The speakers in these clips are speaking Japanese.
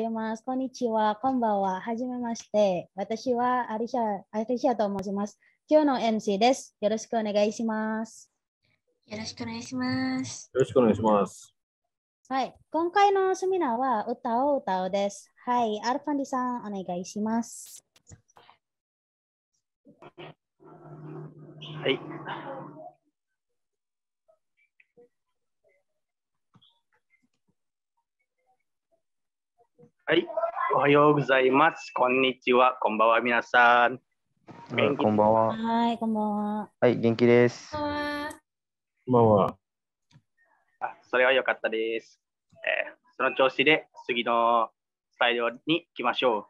ざいます。こんにちは。こんばんは。はじめまして。私はアリシャ、アリシャと申します。今日の MC です。よろしくお願いします。よろしくお願いします。よろしくお願いします。はい。今回のセミナーは歌を歌うです。はい。アルファンディさん、お願いします。はい。はい。おはようございます。こんにちは。こんばんは、皆さん。元気こんばんは。はい。こんばんは。はい、元気です。こんばんは。こんばんは。あそれは良かったです、えーその調子で次のスライドに行きましょう。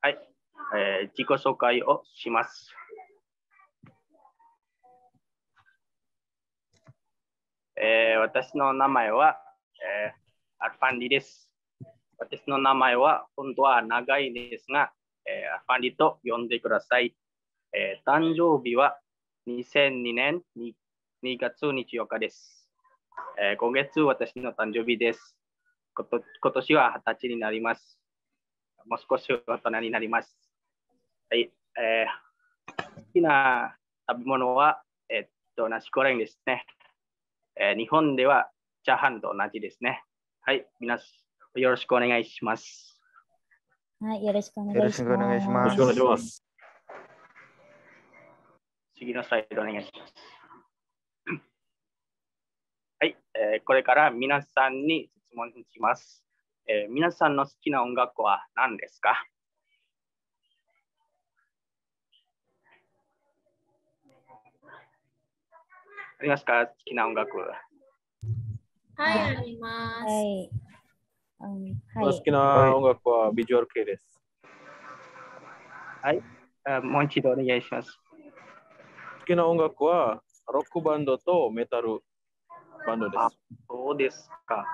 はい。えー自己紹介をします。えー私の名前は、えーアルファンディです。私の名前は本当は長いですが、えーアルファンディと呼んでください。えー誕生日は2002年 2, 2月24日です、えー今月私の誕生日です。こと今年は20歳になります。もう少し大人になります。はい。えー好きな食べ物は、えーっと、ナシコレンですね。えー日本ではチャーハンと同じですね。はい。皆さん、よろしくお願いします。はい。よろしくお願いします。よろしくお願いしよますろしくお願いします。次のスライドお願いします。はい、えーこれから皆さんに質問します、えー皆さんの好きな音楽は何ですか？ありますか？好きな音楽。はい、あります。はい。うん、はい。好きな音楽はビジュアル系です。あもう一度お願いします。好きな音楽はロックバンドとメタルバンドです。そうですか。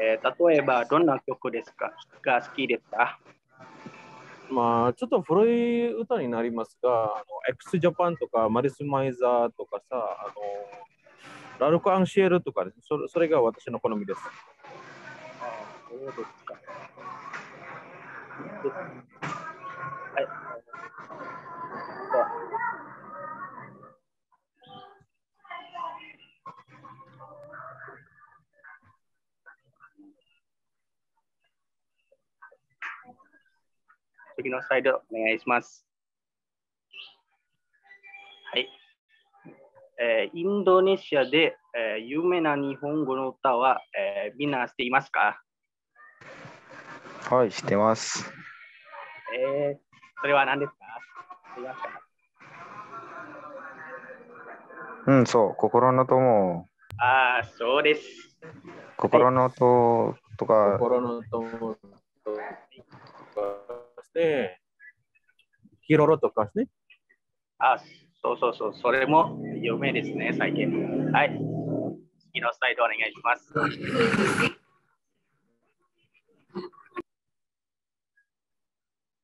えー例えば、どんな曲ですか？が好きですか？まあ、ちょっと古い歌になりますが、あの x ジャパンとかマリス・マイザーとかさ、あのラルク・アンシエルとかですそれ、それが私の好みです。あそうですか。はい。次のスライドお願いします。はい。えーインドネシアで、えー有名な日本語の歌は、えーみんな知っていますか？はい、知ってます。えーそれは何ですか？いますかうん、そう、心の友、ああ、そうです。心の音とか、心の友で、ヒロロとかですね。あそうそうそう、それも有名ですね、最近。はい。次のスライドお願いします。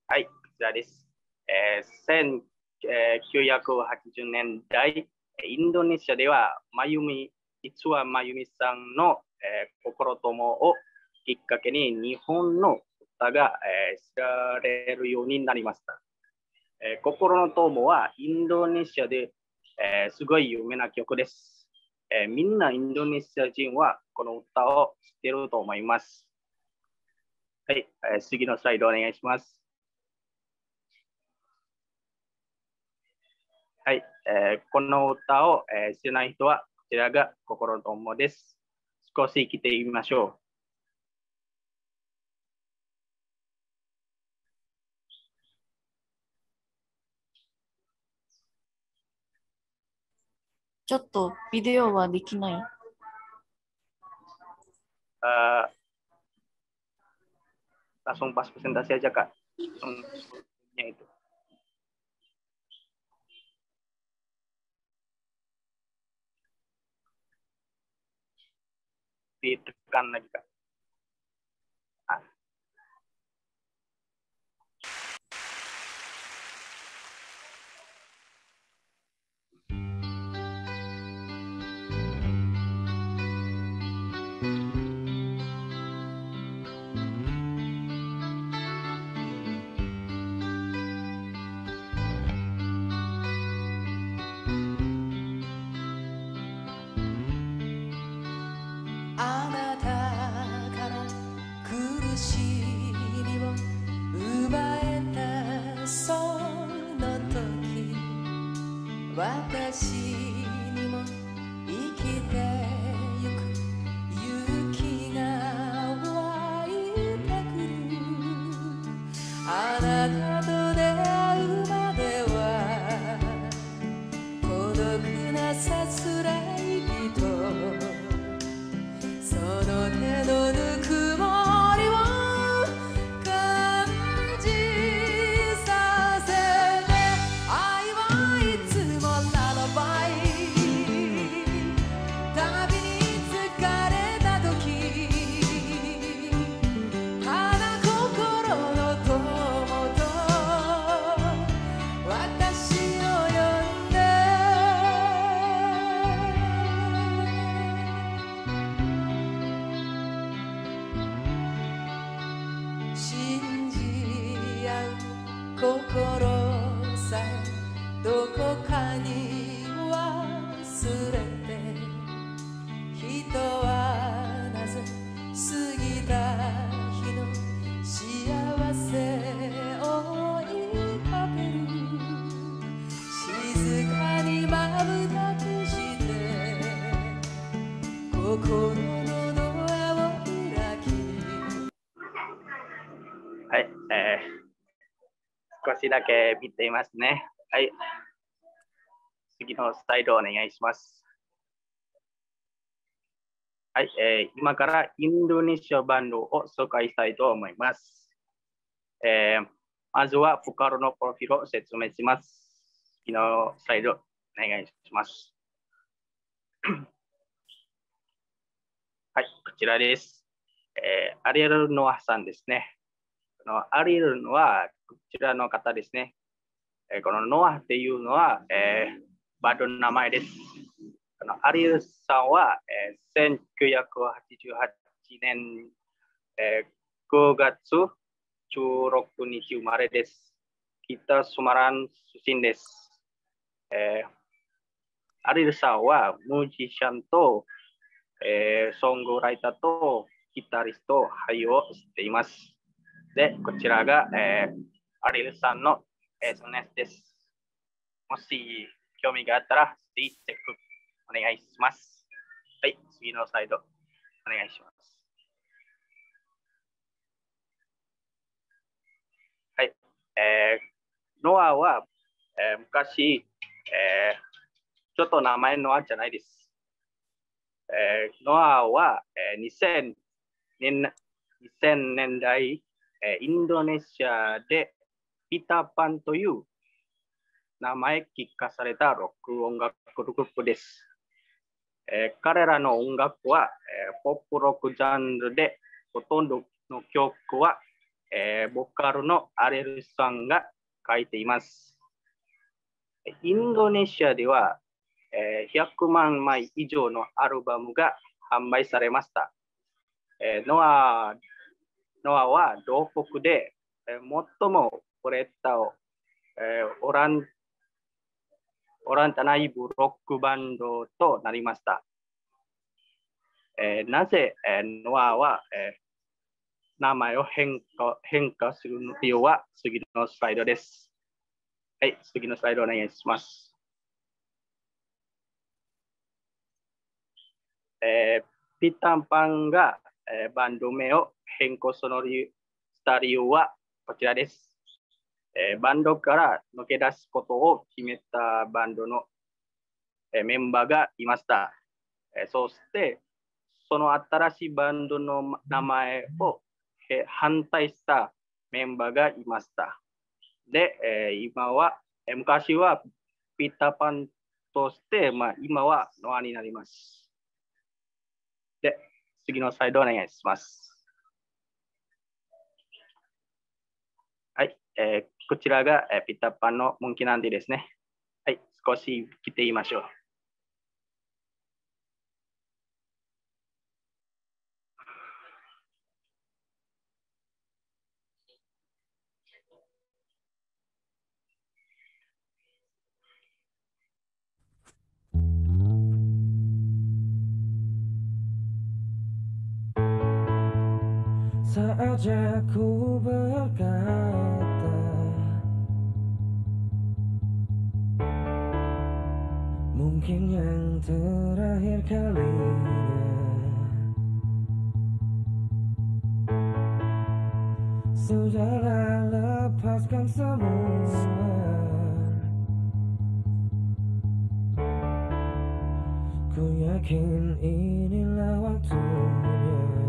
はい、こちらです。えー、1980年代、インドネシアでは、まゆみ、実はまゆみさんの、えー心友をきっかけに日本の歌が、えー知られるようになりました。え心の友はインドネシアで、えすごい有名な曲です、えみんなインドネシア人はこの歌を知っていると思います。はい、え次のスライドお願いします。はい、えこの歌を、え知らない人はこちらが心の友です。少し来てみましょう。ちょっとビデオはできない。Uh, langsung pas presentasi aja kak Langsungnya itu ditekan lagi kak 私だけ見ていますね。はい。次のスライドお願いします。はい、えー今からインドネシアバンドを紹介したいと思います。えーまずは、ポカロのプロフィールを説明します。次のスライドお願いします。はい、こちらです。えーアリエル・ノアさんですね。このアリエルはこちらの方ですね。えこのノアっていうのは、えーバンドの名前です。このアリエルさんは、えー1988年、えー5月16日生まれです。北スマラン出身です。えーアリエルさんはミュージシャンと、えーソングライターとギタリスト、俳優をしています。で、こちらが、えーアリルさんの SNS です。もし興味があったら、ぜひチェックお願いします。はい、次のスライドお願いします。はい、えー、ノアは、えー昔、えーちょっと名前ノアじゃないです。えーノアは、えー2000年2000年代、インドネシアでピタパンという名前聞かされたロック音楽グループです。えー彼らの音楽は、えーポップロックジャンルでほとんどの曲は、えーボカルのアレルさんが書いています。インドネシアでは、えー100万枚以上のアルバムが販売されました。えーノアノアは同国で、え最も売れた、えーオランオランダ内部ロックバンドとなりました。えーなぜ、えーノアは、えー名前を変化変化する理由は次のスライドです。はい、次のスライドお願いします。えーピターパンが、えーバンド名を変更その理由した理由はこちらです。えーバンドから抜け出すことを決めたバンドの、えーメンバーがいました。えーそして、その新しいバンドの名前を、えー反対したメンバーがいました。で、えー今は、えー昔はピーターパンとして、まあ、今はノアになります。次のスライドお願いします。はい、えーこちらが、えーピッタパンのモンキーナンディですね。はい、少し来てみましょう。Saja berkata Mungkin yang terakhir kalinya Sudahlah lepaskan semua. Ku yakin inilah waktunya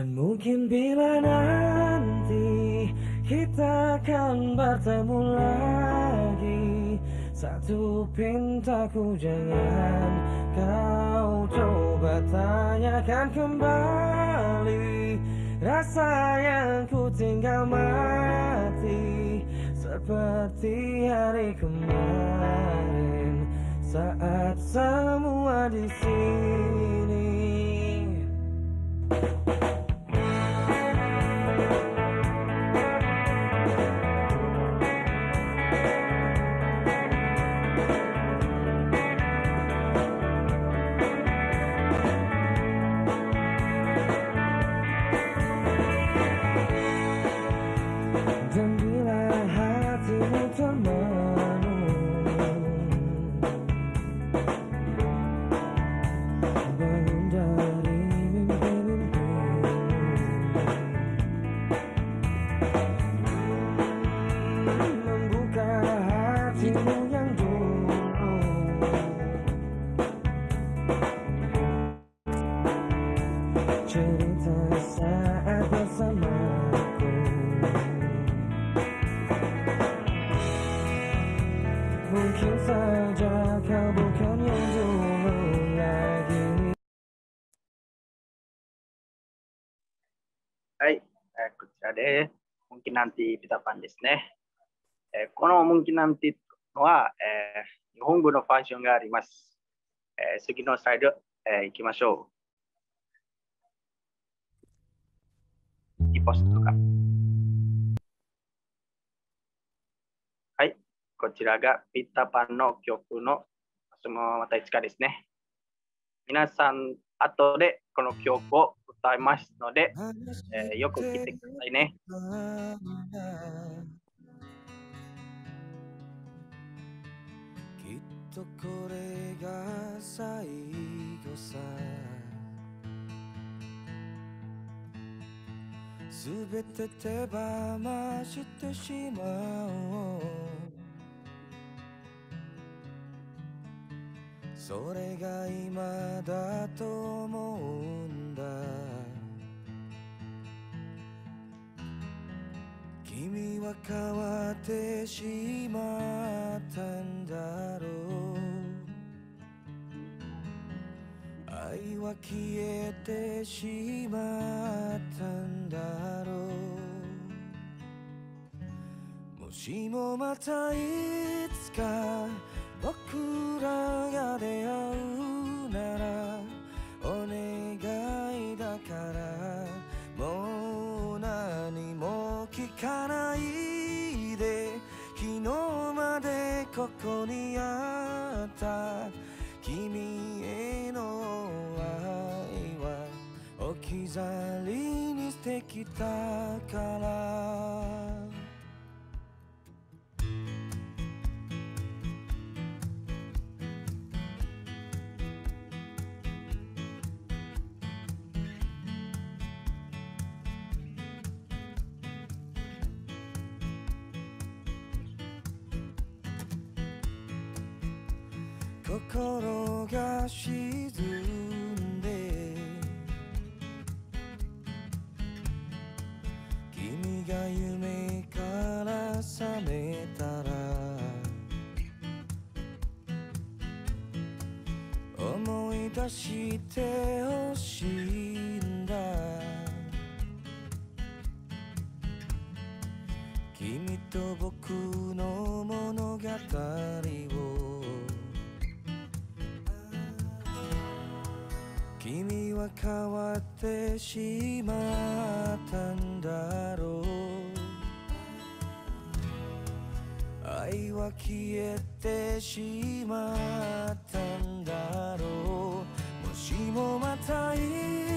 Dan mungkin bila nanti kita akan bertemu lagi Satu pintaku jangan kau coba tanyakan kembali. Rasa yang ku tinggal mati Seperti hari kemarin Saat semua di sini Mungkin saja kau bukan yang dulu lagi はい、えーこちらで。モンキナンティピタパンですね。えーこのモンキナンティのは、えー日本語のファンションがあります。えー次のスライド、えー行きましょう。リポストとか。こちらがピッタパンの曲のそのまたいつかですね。皆さん、後でこの曲を歌いますので、えーよく聞いてくださいね。きっとこれが最後さすべて手放してしまおうそれが今だと思うんだ。君は変わってしまったんだろう。愛は消えてしまったんだろう。もしもまたいつか僕らが出会うならお願いだからもう何も聞かないで昨日までここにあった。君への愛は置き去りにしてきたから。沈んで君が夢から覚めたら思い出してほしいんだ。君と僕の物語を君は変わってしまったんだろう。愛は消えてしまったんだろう。もしもまたい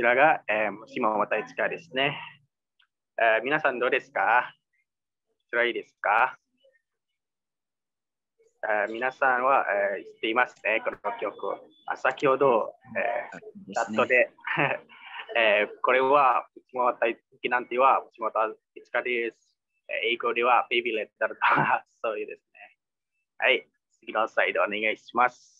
ちらが、えー、もしもまたいつかですね。えー皆さんどうですか？辛いですか、えー皆さんは、えー知っていますね、この曲。あ先ほど、えー、チャットで、えーこれは、もしもまたいつかなんては、もしもまたいつかです。えー英語では、ベビーレッタルとか、そういうですね。はい、次のスライドお願いします。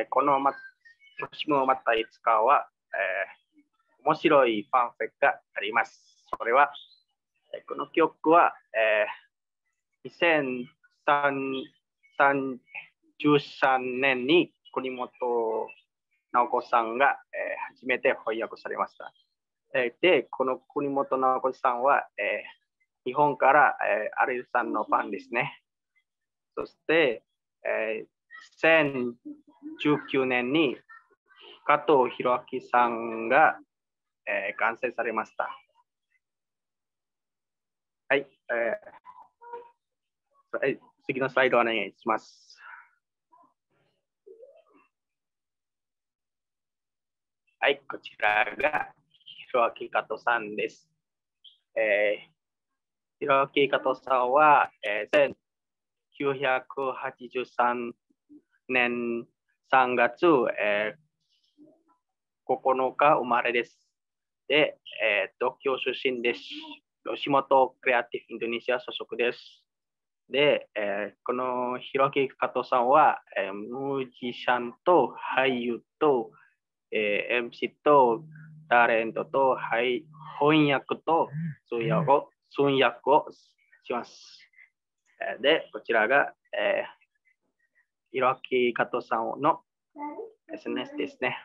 えーこのま、もしもまたいつかは、えー面白いファンフェクがあります。それは、えーこの曲は、えー、2013年に国本直子さんが、えー初めて翻訳されました。えーで、この国本直子さんは、えー日本から、えー、アリルさんのファンですね。そして、えー2019年に加藤弘明さんが、えー完成されました。はい、えーはい次のスライドお願いします。はい、こちらが弘明加藤さんです。えー、弘明加藤さんは、えー、1983年3月、えー9日生まれです。で、えー東京出身です。吉本クリエイティブインドネシア所属です。で、えーこの弘明加藤さんは、えーミュージシャンと俳優と、えー MC とタレントと、はい、翻訳と通訳を通訳をします。えーで、こちらが、えー、弘明加藤さんの SNS ですね。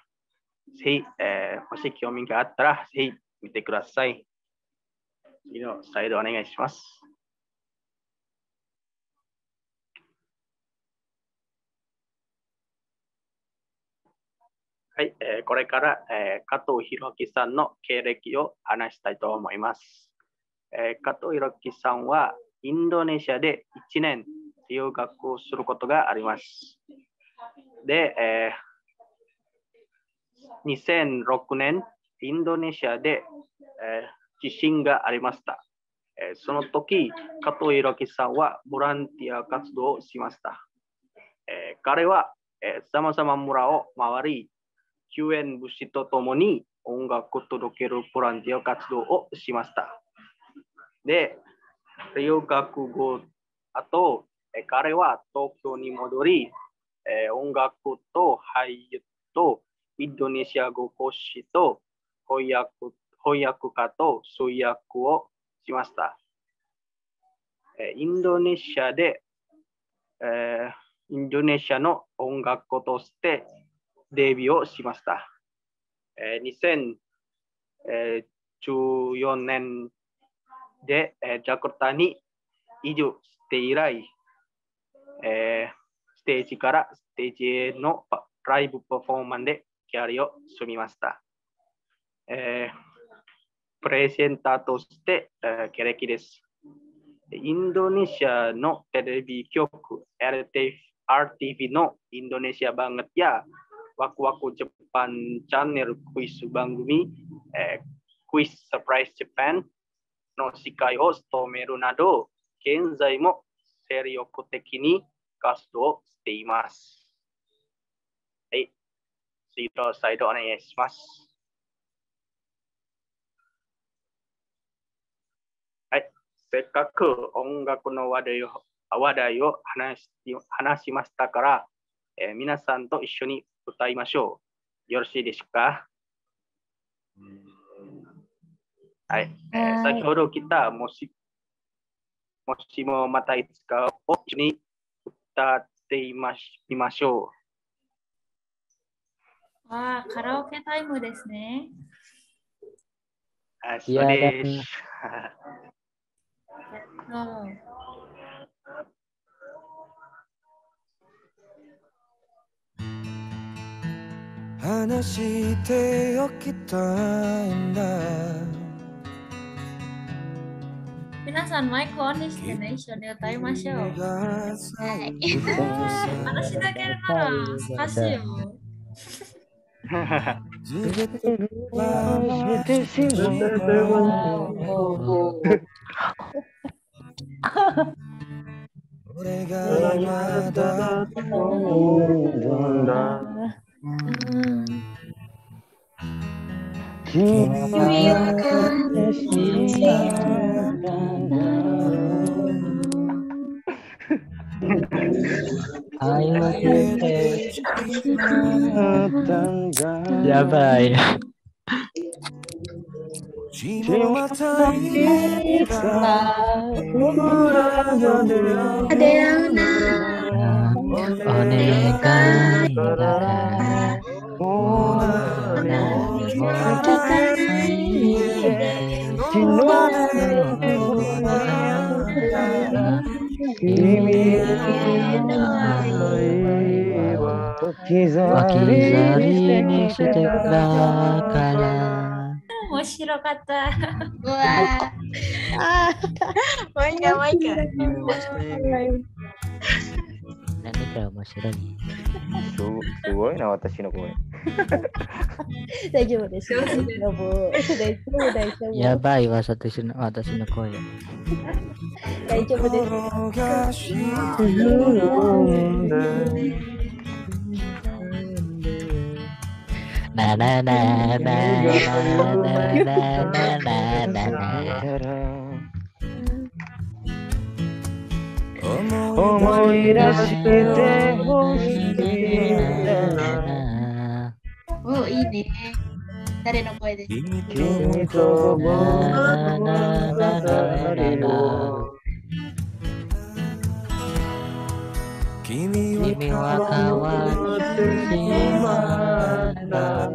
ぜひ、えーもし興味があったら、ぜひ見てください。次のスライドお願いします。はい、えーこれから、えー加藤弘樹さんの経歴を話したいと思います。えー加藤弘樹さんはインドネシアで1年留学をすることがあります。で、えー2006年、インドネシアで、えー地震がありました。えーその時、加藤弘樹さんはボランティア活動をしました。えー彼は、さまざま村を回り、救援物資とともに音楽を届けるボランティア活動をしました。で、留学後、あと、彼は東京に戻り、え音楽と俳優とインドネシア語講師と翻訳翻訳家と通訳をしました。えインドネシアで、えインドネシアの音楽家としてデビューをしました。えー2014年で、えジャカルタに移住して以来、えーステージからステージへのライブパフォーマンスでキャリアを積みました。えープレゼンターとして、えー経歴です。インドネシアのテレビ局 RTV, RTV のインドネシア版やワクワクジャパンチャンネルクイズ番組、えークイズサプライズジャパンの司会を務めるなど、現在も精力的に活動しています。はい。ツイート再度お願いします。はい。せっかく音楽の話題を話題を話し話しましたから、えー皆さんと一緒に歌いましょう。よろしいでしょうか？はい。えーはい先ほど来たもし、もしもまたいつかを一緒に歌っていましみましょわあ、カラオケタイムですね。う。はい、そうです。うん話しておきたいんだ皆さんマイクオンにしてね、一緒に歌いましょう。はい。私だけなら難しいよ。うん。君は悲しい。Já vai. Continua. てたから。面白かった。うわあー。もう一回もう一回。何か面白い。すすごいな、私の声。ー 大丈夫です。上手です大丈夫。大丈夫。やばいわ、私の私の声。大丈夫です。ななななななななななな。思い出してほしいおいいね。誰の声？ですか君と僕の物語を君君は変わってしまったん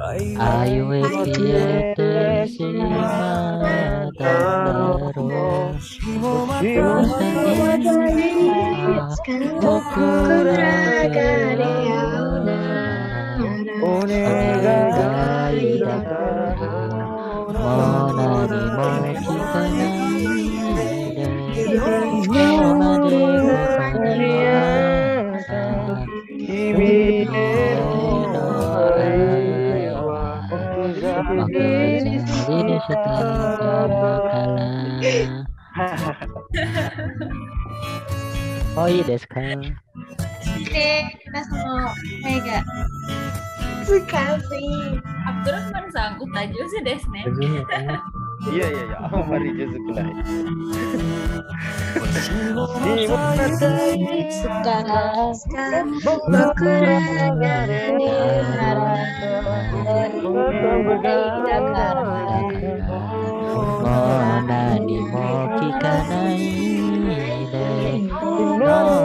I will get to see 僕らが出会うなら、お願いだから、もう何も聞かない。setelah oh iya deh sekarang. Oke, kita semua mega. Sekali. Sanggup aja sih. Iya iya iya. Mari もう何も聞かない。で今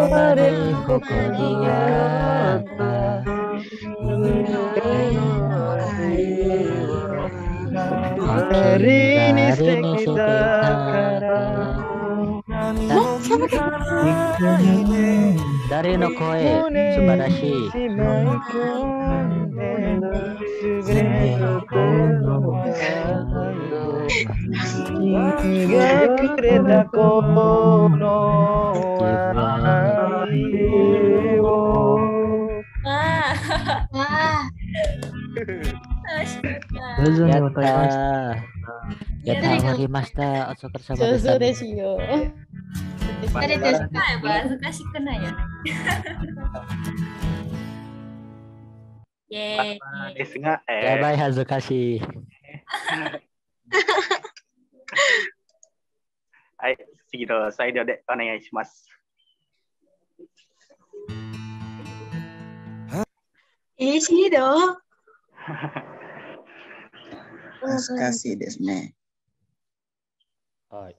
までここにあった誰に捨てたから誰の声素晴らしい che creda cono avevo Yatta Yatta Marimashita Otsuka sama Desu desio Dari desu ya bahasa kasih kena ya Yeay Desu ga eh Yabai はい、次のスライドでお願いします。えー、シード？難しいですね。はい。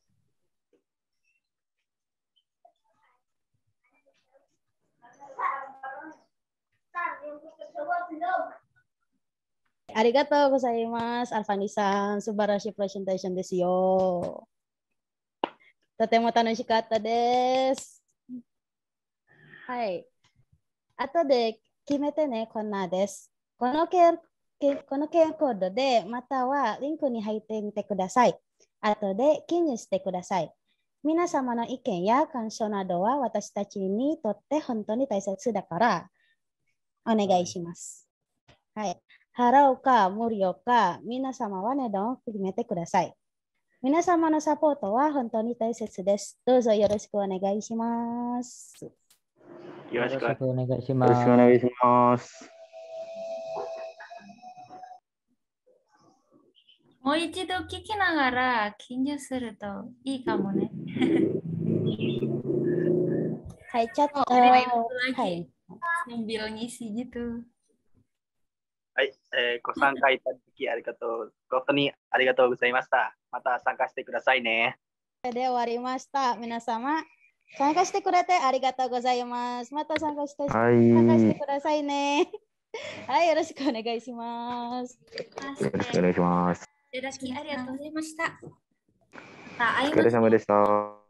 ありがとうございます。アルファニさん、素晴らしいプレゼンテーションですよ。とても楽しかったです。はい。後で決めてね、こんなです。この QR この QR コードで、またはリンクに入ってみてください。後で記入してください。皆様の意見や感想などは私たちにとって本当に大切だから、お願いします。はい。払うか無料か、皆様は値段を決めてください。皆様のサポートは本当に大切です。どうぞよろしくお願いします。よろしくお願いしよろします。くお願いします。もう一度聞きながら記入するといいかもね。はい、ちょっと、Oh, は lagi. い。Sambil ngisi gitu. はい、えーご参加いただきありがとう。誠にありがとうございました。また参加してくださいね。で終わりました。皆様、参加してくれてありがとうございます。また参加して、はい。参加してよくださいね。はい、よろしくお願いします。ろしくお願いします。いただきありがとうございました。またお疲ましょうれ様でした。